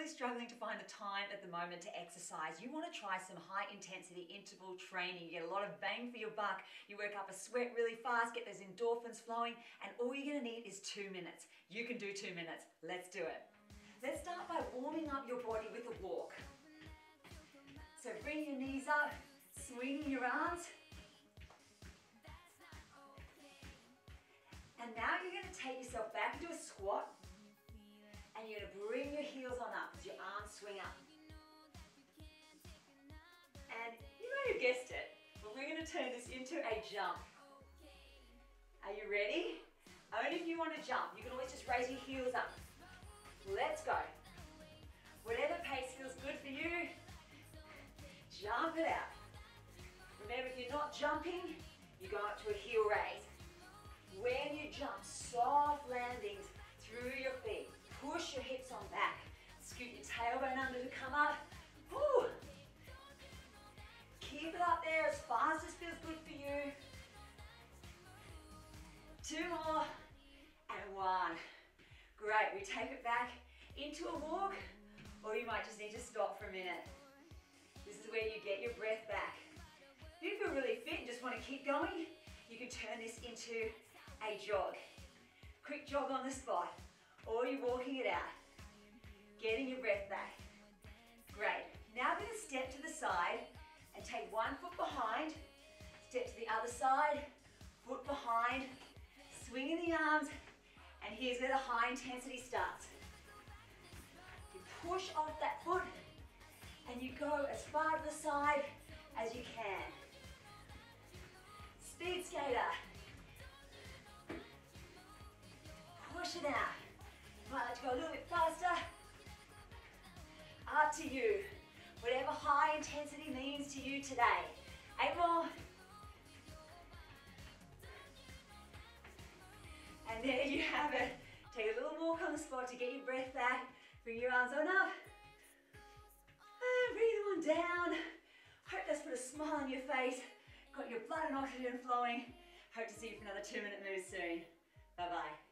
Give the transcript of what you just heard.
really struggling to find the time at the moment to exercise, you want to try some high intensity interval training. You get a lot of bang for your buck. You work up a sweat really fast, get those endorphins flowing, and all you're going to need is two minutes. You can do two minutes. Let's do it. Let's start by warming up your body with a walk. So bring your knees up, swinging your arms. And now you're going to take yourself back into a squat and you're to bring your heels on up as your arms swing up. And you may have guessed it, but we're to turn this into a jump. Are you ready? Only if you want to jump. You can always just raise your heels up. Let's go. Whatever pace feels good for you, jump it out. Remember, if you're not jumping, you go up to a heel raise. When you jump, soft landings through your. Push your hips on back. Scoot your tailbone under to come up. Whew. Keep it up there as fast as feels good for you. Two more, and one. Great, we take it back into a walk, or you might just need to stop for a minute. This is where you get your breath back. If you feel really fit and just want to keep going, you can turn this into a jog. Quick jog on the spot, or you're walking it out. Getting your breath back. Great. Now we're going to step to the side and take one foot behind, step to the other side, foot behind, swinging the arms, and here's where the high intensity starts. You push off that foot and you go as far to the side as you can. Speed skater. Push it out. To you. Whatever high intensity means to you today. Eight more. And there you have it. Take a little walk on the spot to get your breath back. Bring your arms on up. And breathe on down. Hope that's put a smile on your face. Got your blood and oxygen flowing. Hope to see you for another two minute move soon. Bye bye.